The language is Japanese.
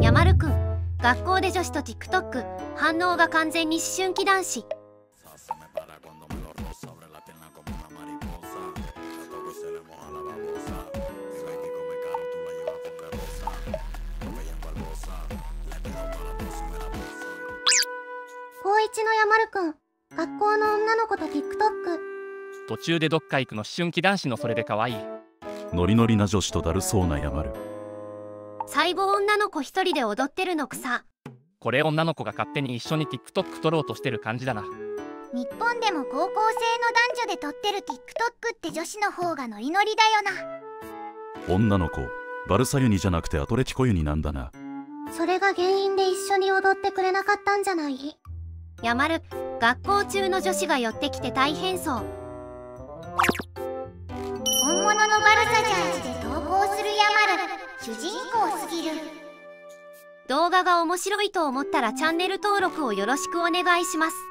やまるくん。学校で女子と TikTok 反応が完全に思春期男子。高一のやまるくん。学校の女の子と TikTok 途中でどっか行くの思春期男子のそれで可愛い。ノリノリな女子とだるそうなやまる。細胞女の子一人で踊ってるの草。これ女の子が勝手に一緒に TikTok 撮ろうとしてる感じだな。日本でも高校生の男女で撮ってる TikTok って女子の方がノリノリだよな。女の子バルサユニじゃなくてアトレティコユニなんだな。それが原因で一緒に踊ってくれなかったんじゃない？やまる学校中の女子が寄ってきて大変そう。本物のバルサジャージで投稿するヤマル主人公すぎる。動画が面白いと思ったらチャンネル登録をよろしくお願いします。